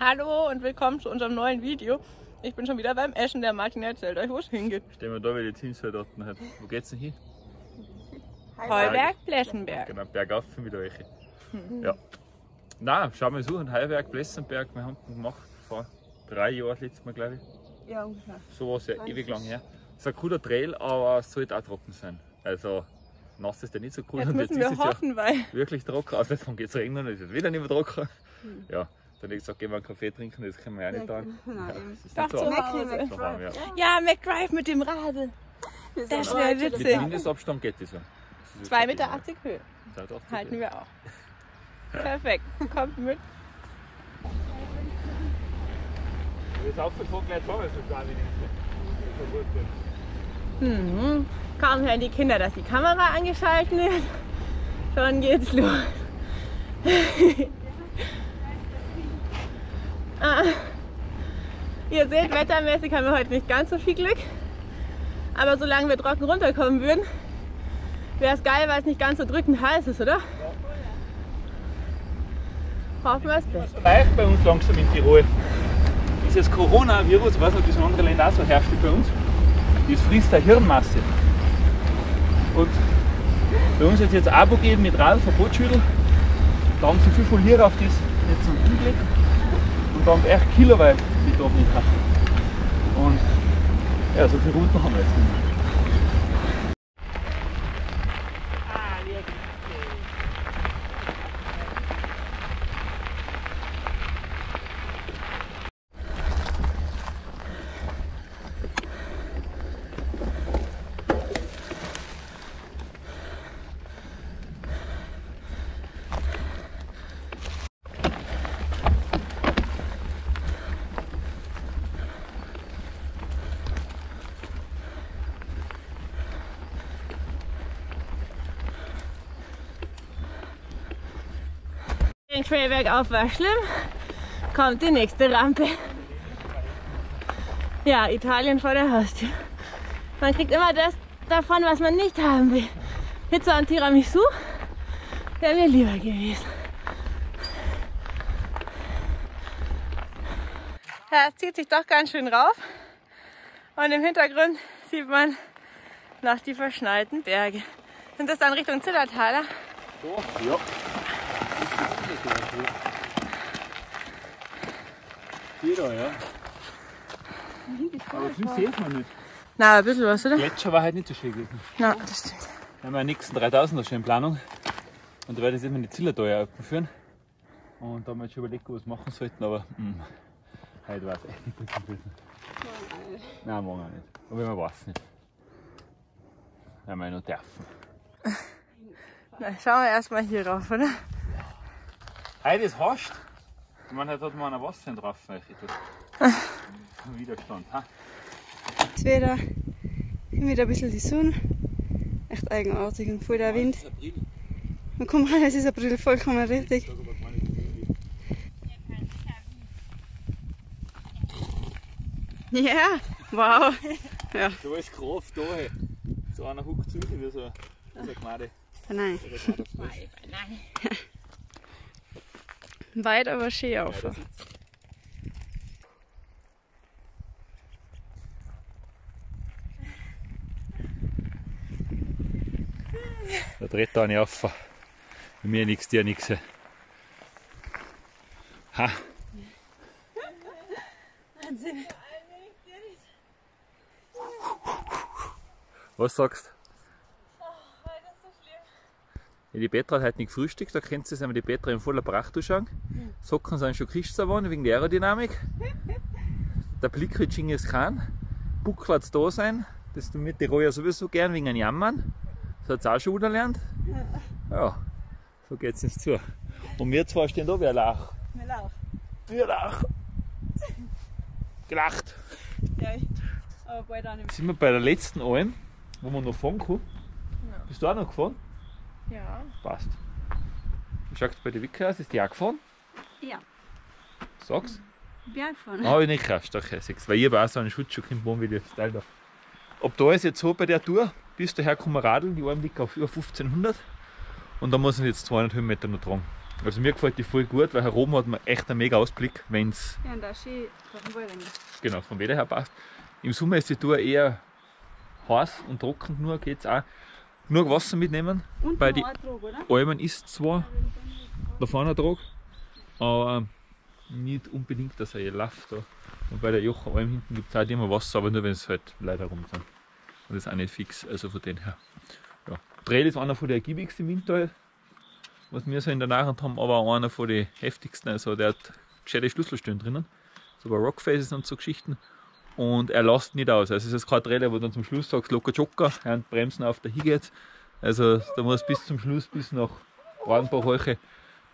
Hallo und willkommen zu unserem neuen Video. Ich bin schon wieder beim Eschen. Der Martin erzählt euch, wo es hingeht. Stellen wir da wieder die dort halt. Wo geht's denn hin? Heuberg, Bleschenberg. Genau, bergauf wieder welche. Ja. Nein, schauen wir suchen. Heilberg, Blessenberg, wir haben den gemacht vor drei Jahren das letzte Mal, glaube ich. Ja, ungefähr. So war es ja ewig lang her. Es ist ein cooler Trail, aber es sollte auch trocken sein. Also nass ist ja nicht so cool. Jetzt und müssen jetzt wir ist es hoffen, weil ja wirklich trocken. Also jetzt geht es regnen, ist es wieder nicht mehr trocken. Ja. Dann habe ich gesagt, gehen wir einen Kaffee trinken, das können wir ja nicht tun. Ja, das ist Doch so zu. Hause. So haben wir. Ja, McDrive mit dem Radl. Das wäre Mit witzig. Mindestabstand geht das ja. Das ist 2,80 jetzt Meter. Höhe. 2,80 Halten wir auch. Perfekt. Kommt mit. Das Aufgetragen gleich da, also gar nicht. Mhm. Kaum hören die Kinder, dass die Kamera angeschaltet ist. Schon geht's los. ah. Ihr seht, wettermäßig haben wir heute nicht ganz so viel Glück. Aber solange wir trocken runterkommen würden, wäre es geil, weil es nicht ganz so drückend heiß ist, oder? Hoffen wir es Beste. leicht bei uns langsam in Tirol. Dieses Coronavirus, ich weiß nicht, ob das in anderen Ländern auch so herrscht bei uns, das frisst eine Hirnmasse. Und bei uns hat jetzt Abo gegeben mit Radverbotsschüttel. Da haben sie viel Folier auf das jetzt zum Unglück. Und da haben wir echt kiloweise die da nicht. Und ja, so viele Routen haben wir jetzt nicht mehr. Den Trailberg auf war schlimm. Kommt die nächste Rampe. Ja, Italien vor der Haustür. Man kriegt immer das davon, was man nicht haben will. Pizza und Tiramisu wäre mir lieber gewesen. Ja, es zieht sich doch ganz schön rauf. Und im Hintergrund sieht man noch die verschneiten Berge. Sind das dann Richtung Zillertaler? So, ja. Da, ja. Aber viel sieht man nicht. Na, ein bisschen was, oder? Gletscher war halt nicht so schön gewesen. Ja, das stimmt. Wir haben ja nächsten 3000er schon in Planung. Und da werde ich jetzt immer die Zillerteuer führen. Und da haben wir jetzt schon überlegt, was wir machen sollten, aber mh, heute war es echt nicht gut gewesen. Nein, morgen auch nicht. Aber man weiß nicht. Werden wir ja noch dürfen. Na, schauen wir erstmal hier rauf, oder? Heute ist Hast. Ich meine, heute hat man ein Wasser drauf. etwas. Widerstand. Ha? Jetzt wieder, wieder ein bisschen die Sonne. Echt eigenartig und voll der Wind. Man kommt rein, es ist April vollkommen richtig. Ja, wow. Ja, Da ist Kraft da. Hey. So einer huckt zu wie so, so eine Gnade. nein. Gnade. Weit aber schön Ja, auf. da sitzt. Da dreht da eine auf. Mir nichts, dir nichts. Ha. Was sagst du? Ja, die Petra hat heute nicht gefrühstückt, da könnt ihr einmal die Petra in voller Pracht anschauen. Socken sind schon Christsavon wegen der Aerodynamik. Der Blick wird Genghis Khan. Buckel hat da sein, das tun wir Tiroler sowieso gern wegen einem Jammern. Das hat es auch schon wieder gelernt. Ja, so geht es jetzt zu. Und wir zwei stehen da wie ein Lach. Mir lauch. Wie ein Lach. Gelacht. Ja, aber bald auch nicht Jetzt sind wir bei der letzten Alm, wo man noch fahren kann. Bist du auch noch gefahren? Ja. Passt. Wie schaut es bei der Wicke aus? Ist die auch gefahren? Ja. Sag's. Bergfahren. Ah, hab ich nicht gekauft, okay, sechs. Weil ich habe auch so einen Schutzschuh im Baum wie das Teil da. Ab da ist jetzt so bei der Tour, bis daher kann man radeln, die Arme liegt auf über 1500 und da muss ich jetzt 200 Höhenmeter noch tragen. Also mir gefällt die voll gut, weil hier oben hat man echt einen mega Ausblick, wenn es Ja, und da schön dem Wald genau vom Wetter her passt. Im Sommer ist die Tour eher heiß und trocken genug, geht's auch. Genug Wasser mitnehmen. Und Bei die-? Almen ist zwar da vorne drauf, aber nicht unbedingt, dass er läuft da. Und bei der Jochen Alm hinten gibt es auch immer Wasser, aber nur wenn es halt leider rum sind. Und das ist auch nicht fix, also von den her. Ja. Trail ist einer von den ergiebigsten im Winter, was wir so in der Nachhand haben, aber auch einer von den heftigsten. Also der hat gescheite Schlüsselstellen drinnen, so bei Rockfaces und so Geschichten. Und er lässt nicht aus. Also es ist kein Trailer, wo du dann zum Schluss sagst, locker Joker, Hand bremsen auf der geht. Also da muss bis zum Schluss, bis nach Ordenbach Heuche,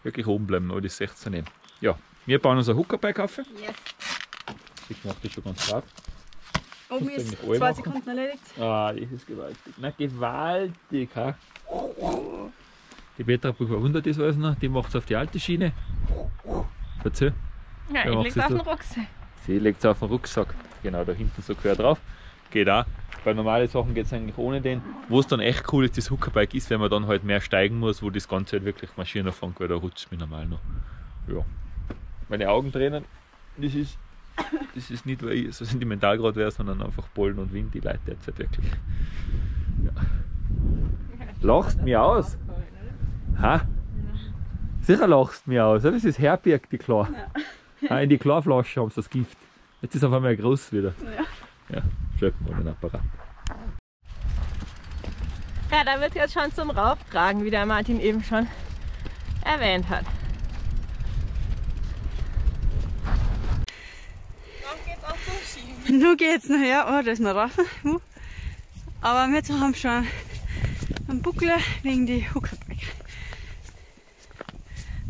wirklich oben bleiben, aber das 16 nehmen. Ja, wir bauen uns ein Hookerbike auf. Yes. Ich mache das schon ganz brav. Oben ist zwei machen? Sekunden erledigt. Ah, das ist gewaltig. Na, gewaltig, ha? Die Petra bewundert das alles noch, die macht es auf die alte Schiene. Verzeih. Ja, Ja, ich leg's sie auf den Rucksack. Sie legt es auf den Rucksack. Genau, da hinten so quer drauf. Geht auch. Bei normalen Sachen geht es eigentlich ohne den. Wo es dann echt cool ist, das Hookerbike ist, wenn man dann halt mehr steigen muss, wo das Ganze halt wirklich marschieren fängt, weil da rutscht mir normal noch. Ja. Meine Augen tränen, das ist, das ist nicht, weil ich so sentimental gerade wäre, sondern einfach Bollen und Wind, die Leute derzeit wirklich. Ja. Lachst mich aus? Ha? Sicher lachst mich aus, das ist Herberg, die Klar. Ah, in die Klarflasche haben sie das Gift. Jetzt ist auf einmal groß wieder. Ja. Ja, schleppen wir den Apparat. Ja, da wird jetzt schon zum Rauftragen, wie der Martin eben schon erwähnt hat. Noch geht's auch zum Schieben. Nun geht's noch her. Oh, da ist noch. Uh. Aber wir haben schon einen Buckel wegen die Huckerbike.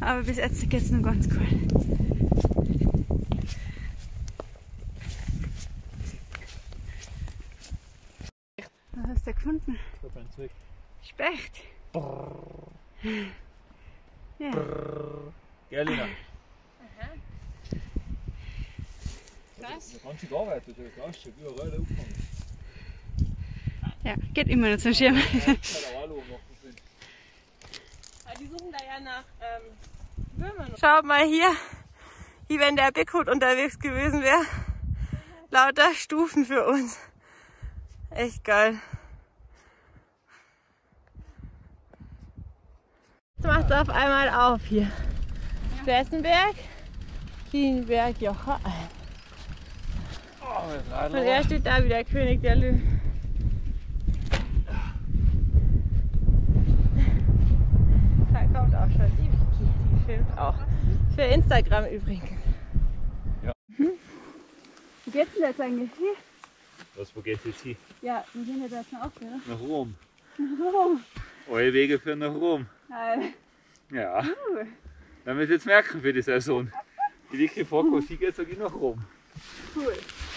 Aber bis jetzt geht's noch ganz cool. Du gefunden? Specht. Ja. Gerlina. Was? Ganz schön gearbeitet, das hast du überall aufgefangen. ja, geht immer noch zum Schirm. Die suchen da ja nach ähm, Würmern. Schaut mal hier, wie wenn der Bigfoot unterwegs gewesen wäre. Lauter Stufen für uns. Echt geil. Macht es auf einmal auf hier. Flessenberg, Kienberg, Jocher Alm. Und er steht da wie der König der Löwen. Da kommt auch schon die Vicky, die filmt auch. Für Instagram übrigens. Wo geht's denn jetzt eigentlich? Hier? Was, wo geht's jetzt hin? Ja, wir gehen ja da jetzt noch auf, oder? Nach Rom. Warum? Alle Wege führen nach Rom. Nein. Ja. Werden wir es jetzt merken für die Saison. Die Vicky fragt, wo sie geht, sag ich nach Rom. Cool.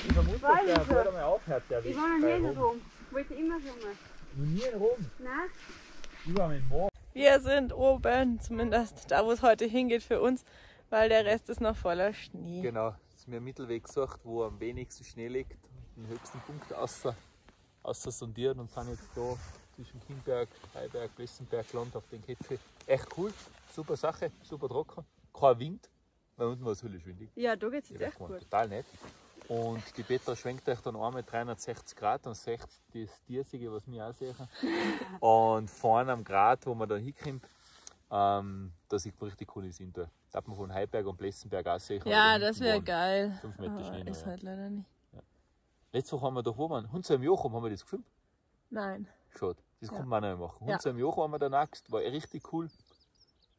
Ich vermute, dass der so. Bruder mal aufhört, der Ich war noch nie in Rom. Wollte immer schon mal. Noch nie in Rom. Nein? Ich war mit Mo. Wir sind oben, zumindest da, wo es heute hingeht für uns, weil der Rest ist noch voller Schnee. Genau, es ist mir Mittelweg gesucht, wo am wenigsten Schnee liegt, den höchsten Punkt außer, außer sondieren und sind jetzt da zwischen Kienberg, Freiberg, Wessenberg Land auf den Gipfel. Echt cool, super Sache, super trocken, kein Wind, weil unten war es höllisch windig. Ja, da geht's jetzt Ja, echt gut. Total nett. Und die Petra schwenkt euch dann einmal 360 Grad und seht das Tiersige, was wir auch sehen. Und vorne am Grat, wo man da hinkommt, ähm, da sieht man richtig coole Sinn da. Hat man von Heiberg und Blessenberg auch sehen. Ja, da das wäre geil. Fünf Meter Aber Schnee ist ja. halt leider nicht. Letzte Woche haben wir doch wo waren? Hunzer im Jochum, haben wir das gefilmt? Nein. Schaut, das Ja. kann man auch noch machen. Ja. Hunzer im Jochum haben wir der nächst, war richtig cool.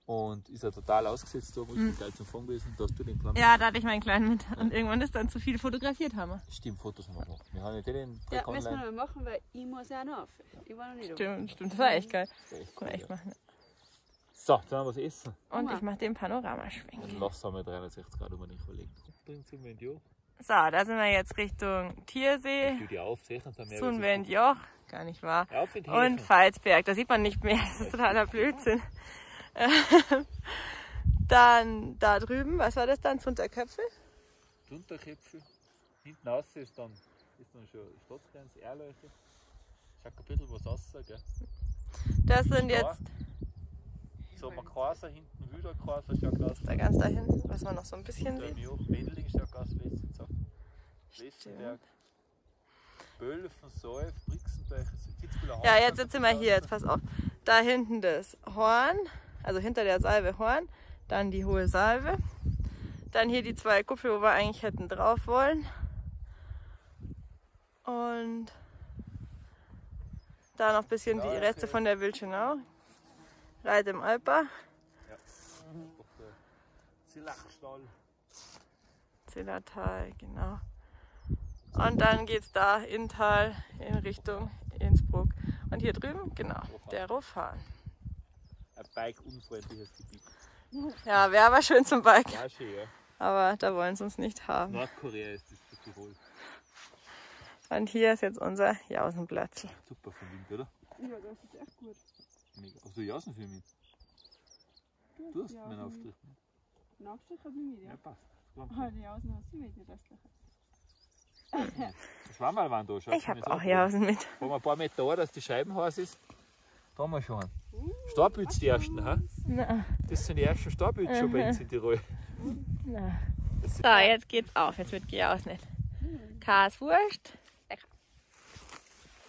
Und ist ja total ausgesetzt da, wo ich geil zum Fahren gewesen. Da hast du den. Hm. Ja, da hatte ich meinen Kleinen mit. Und irgendwann ist dann zu viel fotografiert haben wir. Stimmt, Fotos haben wir gemacht. Wir haben ja den Trick Ja, müssen wir mal machen, weil ich muss ja auch noch auf. Ich war noch nicht auf. Stimmt, stimmt. Das war echt geil. Das war echt Kann cool, echt ja. machen. So, jetzt werden wir was essen. Und Oma. ich mache den Panoramaschwenk. Und lass einmal 360 Grad um den verlegen. Bringt sie mir in die Joch. So, da sind wir jetzt Richtung Tiersee, Du die auf, sehen Sie mehr. Sunwendjoch, gar nicht wahr, und. Pfalzberg. Da sieht man nicht mehr, das ist totaler Blödsinn. Dann da drüben, was war das dann? Zunterköpfe? Die Unterköpfe. Hinten raus ist dann, ist dann schon Stadtgrenze, Erlöche. Schaut ein bisschen was aus, gell? Das sind Da. jetzt So, man Krauser, hinten wieder Krauser, schaut aus. da ganz da hinten, was man noch so ein bisschen sieht. Wendling schaut aus, Lesitzer. Bölfen, Säuf, Brixenteich, Ja, jetzt sitzen wir hier, jetzt pass auf. Da hinten das Horn, also hinter der Salve Horn, dann die hohe Salve. Dann hier die zwei Kuppel, wo wir eigentlich hätten drauf wollen. Und da noch ein bisschen die Reste von der Wildschenau. Reit im Alper, Zillachstall. Zillertal, genau. Und dann geht's da in Tal in Richtung Innsbruck. Und hier drüben, genau, der Rofan. Ein bike-unfreundliches Gebiet. Ja, wäre aber schön zum Biken. Ja, schön, ja. Aber da wollen sie uns nicht haben. Nordkorea ist das für Tirol. Und hier ist jetzt unser Jausenplatz. Super vom Wind, oder? Ja, das ist echt gut. Mega. Hast du Jausen für mich? Du hast meinen Auftritt. ne? Nachstrich habe ich mit, Ja, ja. passt. War- Ah, die Außen hast du mit, die restliche. Das war mal waren da schon. Ich habe auch Jausen mit. Fahren wir ein paar Meter an, dass die Scheibenhaus ist. Da haben wir schon einen. Starbütz die ersten, ha? Na, Das sind die ersten Starbütz schon bei uns in Tirol. na. So, jetzt geht's auf. Jetzt wird gejausnet. Kas Wurst. Lecker.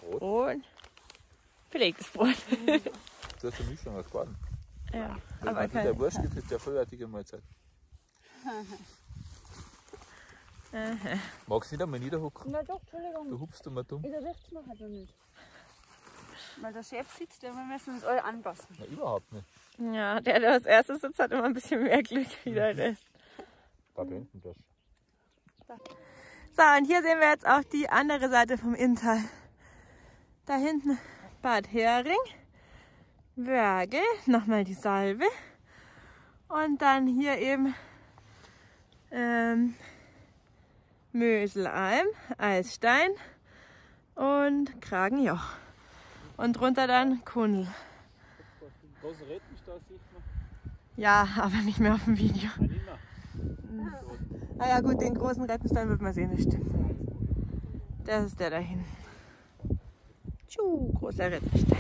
Brot. Und belegtes Brot. Du hast eine Mischung aus beiden. ja, Wenn aber man der. Wurst gibt, ist der vollwertige Mahlzeit. Magst du nicht einmal niederhucken? Na doch, Entschuldigung. Du hupst immer dumm. Ist er rechts noch oder nicht? Weil der Chef sitzt, der wir müssen uns alle anpassen. Na, überhaupt nicht. Ja, der, der als erstes sitzt, hat immer ein bisschen mehr Glück wie der Rest. Ein paar Blenden das. So, und hier sehen wir jetzt auch die andere Seite vom Inntal. Da hinten Bad Hering, Wörgl, nochmal die Salve und dann hier eben ähm, Möselalm, Eisstein und Kragenjoch. Und drunter dann Kunnel. Ja, aber nicht mehr auf dem Video. Ah ja gut, den großen Rettenstein wird man sehen, das stimmt. Das ist der da hinten. Tschu, großer Rettenstein.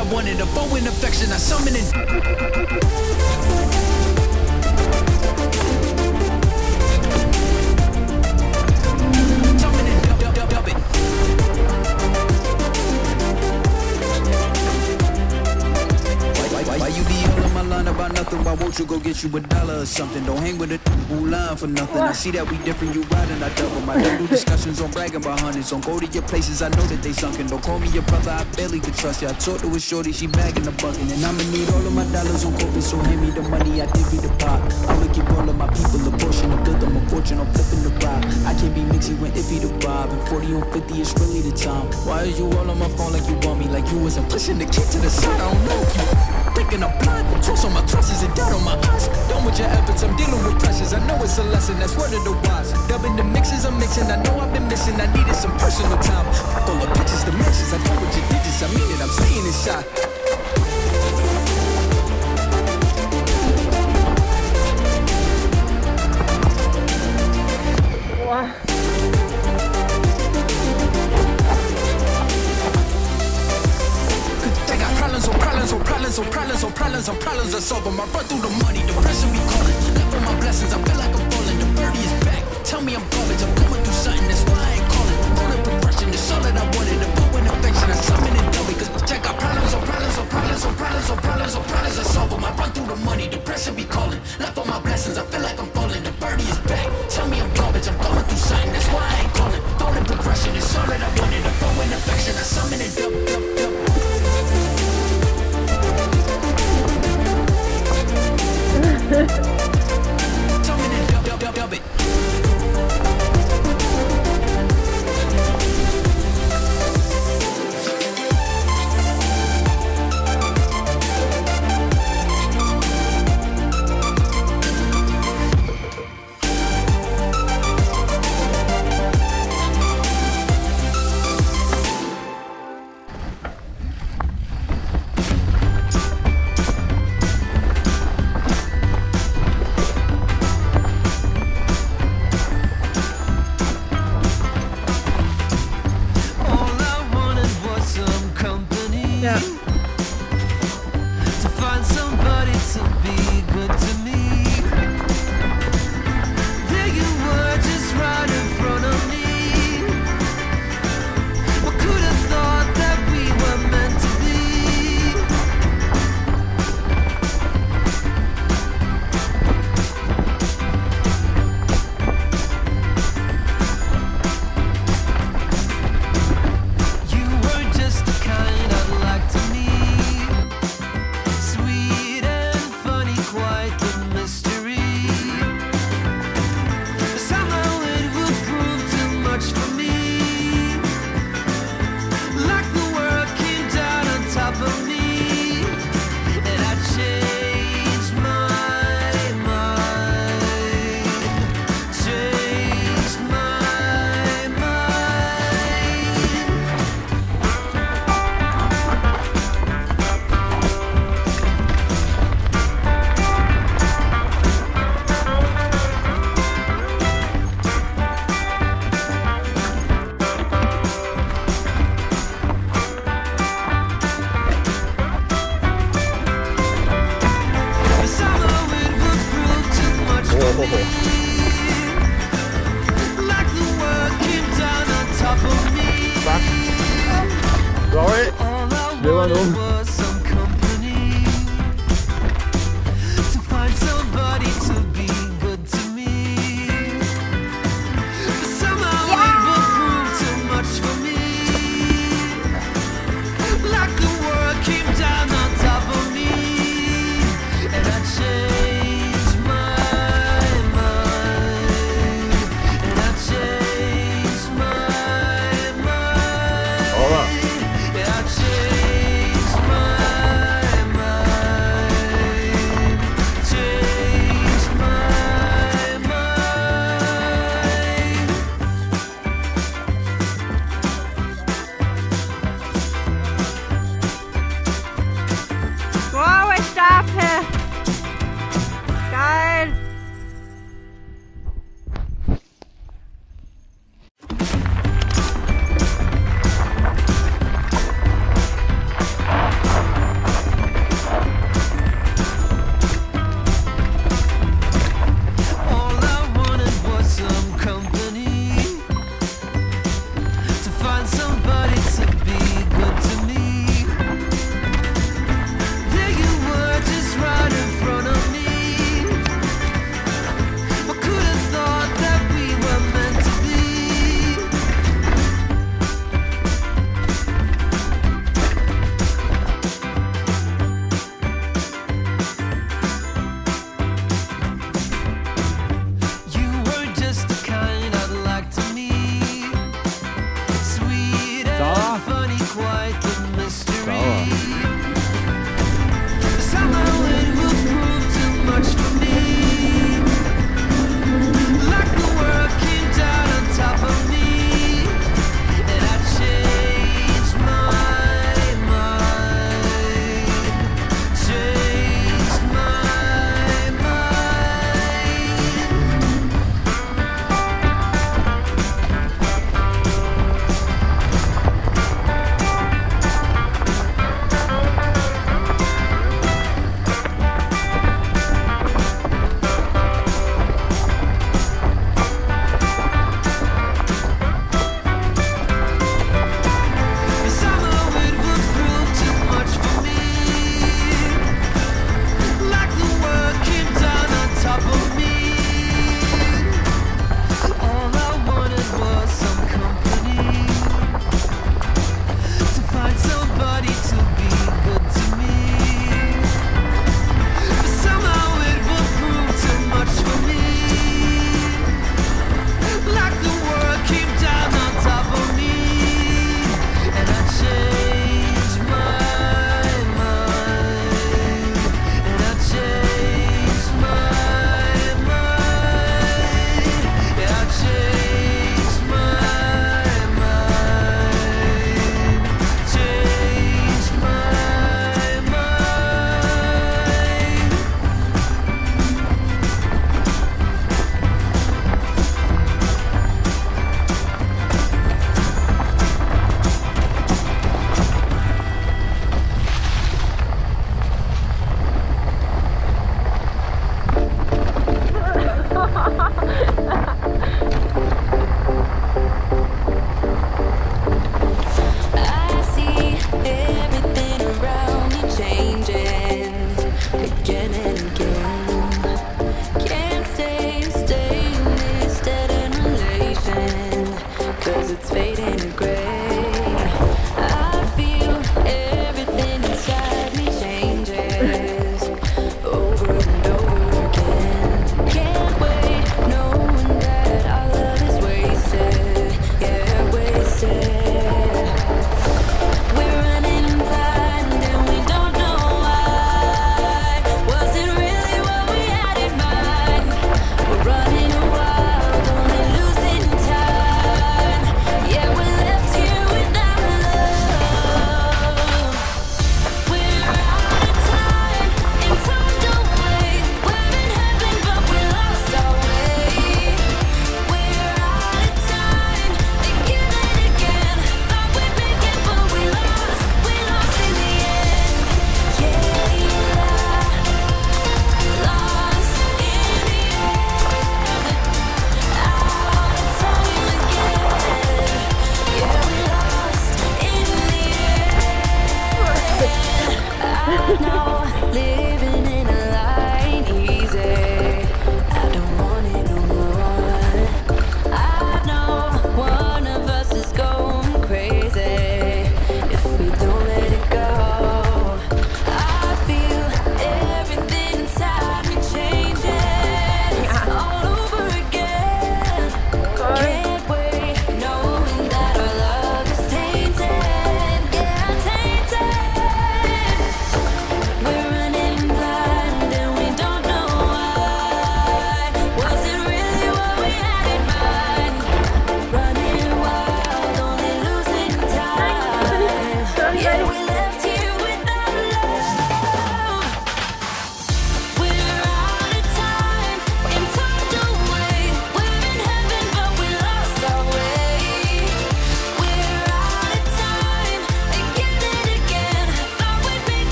I wanted, a foe in affection I summon it. You a dollar or something? Don't hang with a who line for nothing. I see that we different, you riding, I double. My do discussions on bragging about hundreds. Don't go to your places, I know that they sunken. Don't call me your brother, I barely could trust you. I talked to a shorty, she bagging the bucket. And I'ma need all of my dollars on corporate, so hand me the money, I give you the pot. I'ma give all of my people a portion, of build them a fortune, I'm flipping the rock. I can't be mixy when iffy the vibe. And 40 on 50 is really the time. Why are you all on my phone like you want me? Like you wasn't pushing the kid to the side, I don't know you thinking I'm blind. Toss on my crutches and doubt on my eyes. Done with your efforts, I'm dealing with pressures. I know it's a lesson, that's word of the wise. Dubbing the mixes I'm mixing, I know I've been missing. I needed some personal time. All the pictures, dimensions. I know what you digits, I mean it, I'm staying inside. Problems on problems on problems on problems on problems I run through the money, the pressure be calling. Left on my blessings, I feel like I'm falling. The birdie is back. Tell me I'm garbage, I'm going through something, that's why I ain't calling. Phone and progression, it's all that I wanted. The bow and affection, I summon and dub it. Cause I got problems on problems on problems on problems on problems problems I solve. I run through the money, the pressure be calling. Left on Hallelujah.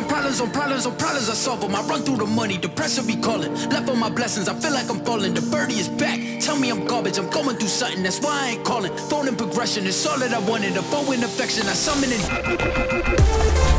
Problems on oh, problems on oh, problems on oh, problems on problems I solve 'em. I run through the money, the pressure be calling. Left on my blessings, I feel like I'm falling. The birdie is back. Tell me I'm garbage, I'm going through something, that's why I ain't calling. Phone and progression, it's all that I wanted. A phone in affection, I summon and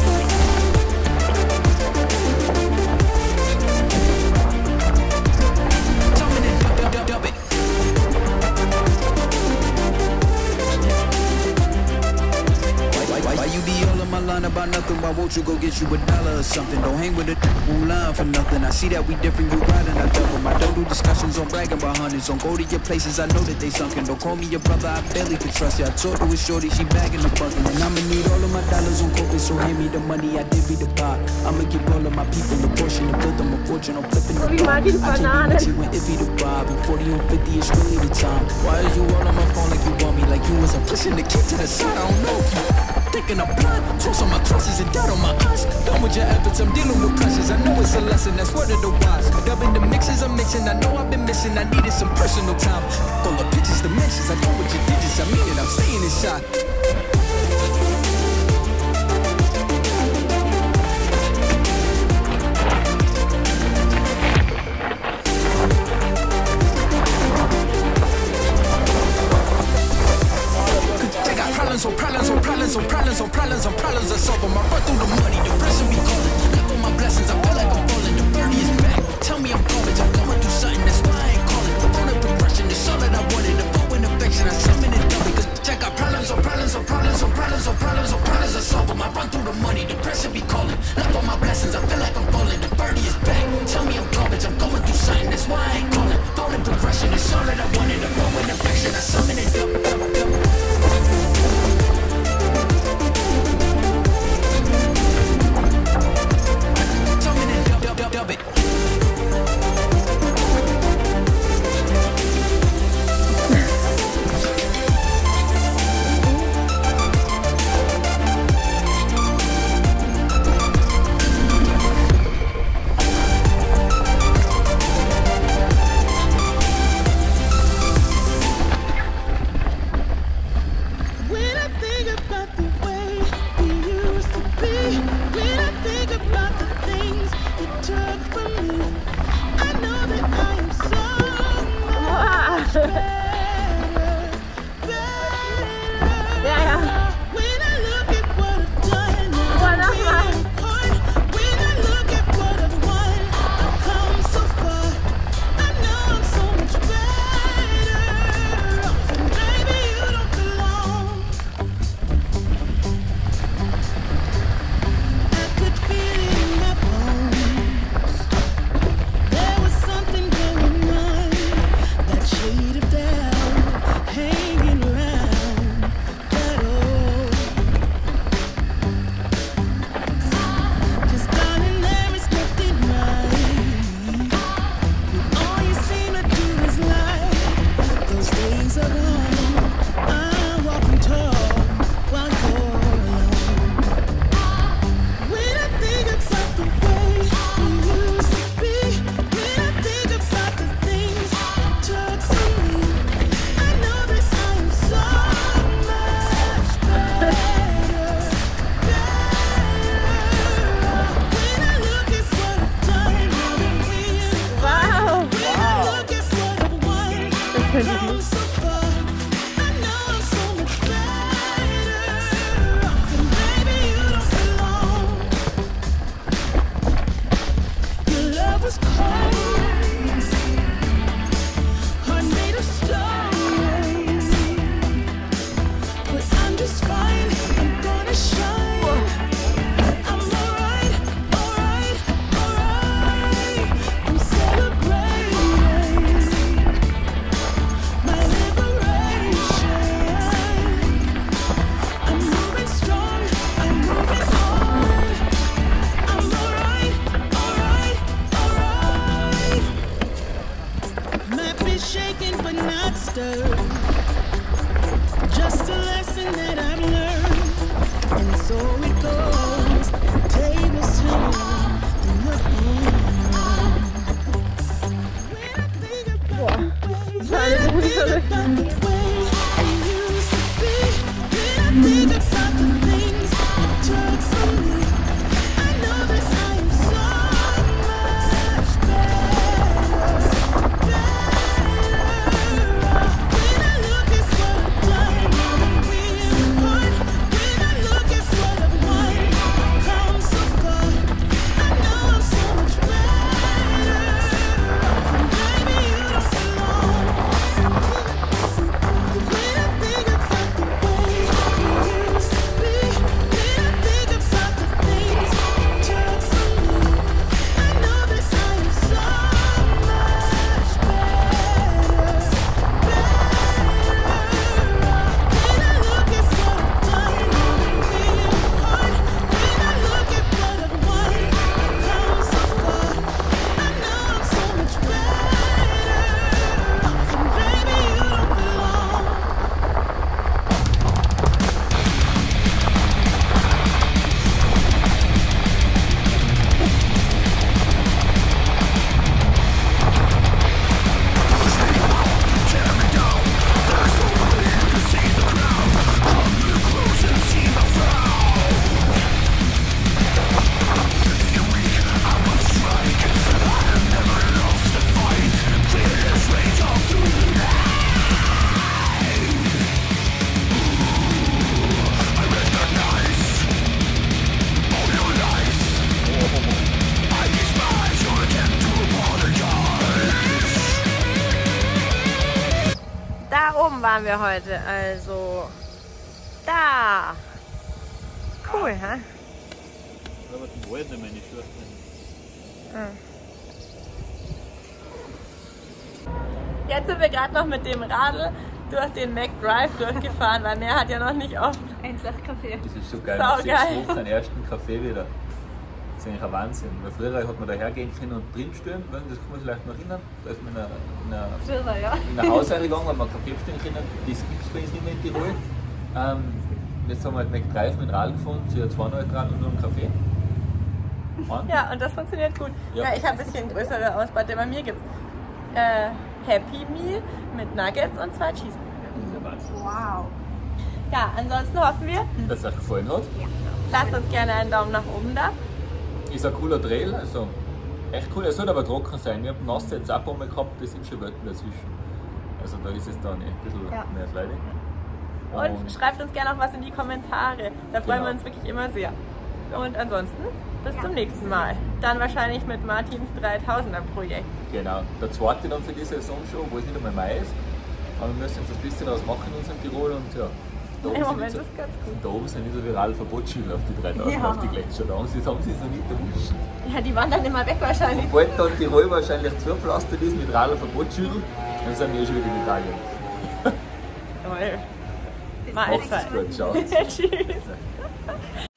about nothing? Why won't you go get you a dollar or something? Don't hang with a who line for nothing. I see that we different, you riding, I double. I don't do discussions on bragging about hundreds. Don't go to your places, I know that they sunken. Don't call me your brother, I barely can trust you. I talked to a shorty, she bagging the bucket. And I'ma need all of my dollars on corporate, so hand me the money, I divvy the pot. I'ma give all of my people a portion to build them a fortune. I'm flipping the Wie bar. mag ich I can't be messy when iffy to Bob. And 40 on 50 is really the time. Why are you all on my phone like you want me? Like you was a pushing the kid to the side, I don't know you thinking I'm blind. Toss on my crosses and doubt on my eyes. Done with your efforts, I'm dealing with pressures. I know it's a lesson, that's word of the wise. Dubbing the mixes I'm mixing, I know I've been missing. I needed some personal time. Full of pictures, dimensions. I know what you did, I mean it. I'm staying inside. Wir heute. Also da. Cool, hä? Aber den Wald nicht meine Schuhe. Jetzt sind wir gerade noch mit dem Radl durch den Mac Drive durchgefahren, weil mehr hat ja noch nicht offen. Endlich Kaffee. Das ist so geil. Sau Nach sechs geil. Wochen ersten Kaffee wieder. Das ist eigentlich ein Wahnsinn. Weil früher hat man da hergehen können und drin stehen, weil das kann man sich vielleicht noch erinnern. Da ist man in einer, in einer, ja. in einer Hauseinrichtung, weil man Kaffee bestellen können. Das gibt es bei uns nicht mehr in Tirol. Ähm, jetzt haben wir halt McDrive mit Rad gefahren, CO2-neutral und nur einen Kaffee. Und Ja, und das funktioniert gut. Ja, Ja. ich habe ein bisschen größere Ausbeute. Bei mir gibt es äh, Happy Meal mit Nuggets und zwei Cheeseburger. ja. Wow. Ja, ansonsten hoffen wir, Dass es euch gefallen hat. lasst uns gerne einen Daumen nach oben da. Ist ein cooler Trail, also echt cool. Es soll aber trocken sein. Wir haben nass jetzt auch ein paar Mal gehabt, da sind schon Welten dazwischen. Also da ist es dann eh ein bisschen Ja. mehr leidig. Und schreibt uns gerne auch was in die Kommentare. Da freuen Genau. wir uns wirklich immer sehr. Und ansonsten bis zum nächsten Mal. Dann wahrscheinlich mit Martins 3000er Projekt. Genau, der zweite dann für die Saison schon, wo es nicht einmal Mai ist. Aber wir müssen uns das Beste daraus machen in unserem Tirol und ja. Da Im oben, Moment sind gut. da oben sind diese virale Verbotsschilder auf die 3000, Ja. auf die Gletscher. Da haben sie, sie so nicht erwischt. Ja, die wandern immer weg wahrscheinlich. Sobald dann Tirol wahrscheinlich zugepflastert ist mit realer Verbotsschilder, dann sind wir eh schon wieder in Italien. Jawohl. Macht's Mahlzeit. gut, ciao. Tschüss.